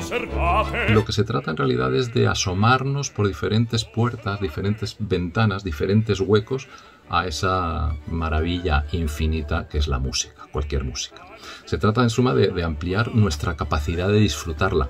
strada. Lo que se trata en realidad es de asomarnos por diferentes puertas, diferentes ventanas, diferentes huecos a esa maravilla infinita que es la música, cualquier música. Se trata en suma de ampliar nuestra capacidad de disfrutarla,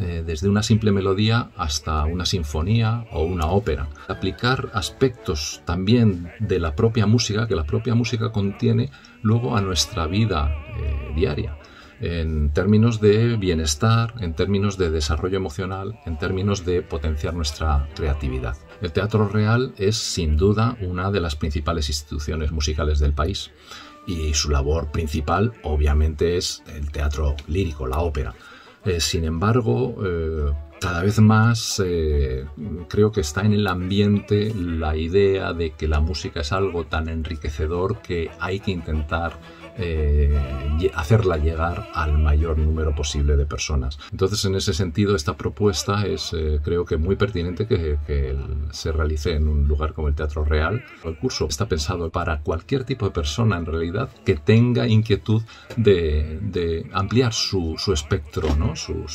eh, desde una simple melodía hasta una sinfonía o una ópera. Aplicar aspectos también de la propia música, que la propia música contiene, luego a nuestra vida eh, diaria en términos de bienestar, en términos de desarrollo emocional, en términos de potenciar nuestra creatividad. El Teatro Real es sin duda una de las principales instituciones musicales del país y su labor principal obviamente es el teatro lírico, la ópera. Eh, sin embargo, eh, cada vez más eh, creo que está en el ambiente la idea de que la música es algo tan enriquecedor que hay que intentar hacerla llegar al mayor número posible de personas. Entonces, en ese sentido, esta propuesta es, creo que muy pertinente que, se realice en un lugar como el Teatro Real. El curso está pensado para cualquier tipo de persona, en realidad, que tenga inquietud de, ampliar su, espectro, ¿no? su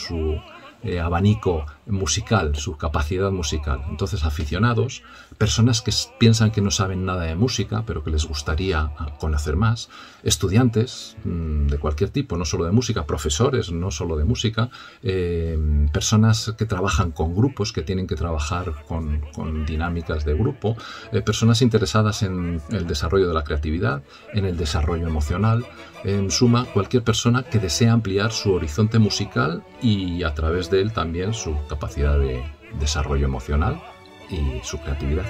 eh, abanico musical, su capacidad musical. Entonces, aficionados, personas que piensan que no saben nada de música, pero que les gustaría ah, conocer más, estudiantes mm, de cualquier tipo, no solo de música, profesores, no solo de música, eh, personas que trabajan con grupos, que tienen que trabajar con, dinámicas de grupo, eh, personas interesadas en el desarrollo de la creatividad, en el desarrollo emocional, en suma, cualquier persona que desea ampliar su horizonte musical y a de él también su capacidad de desarrollo emocional y su creatividad.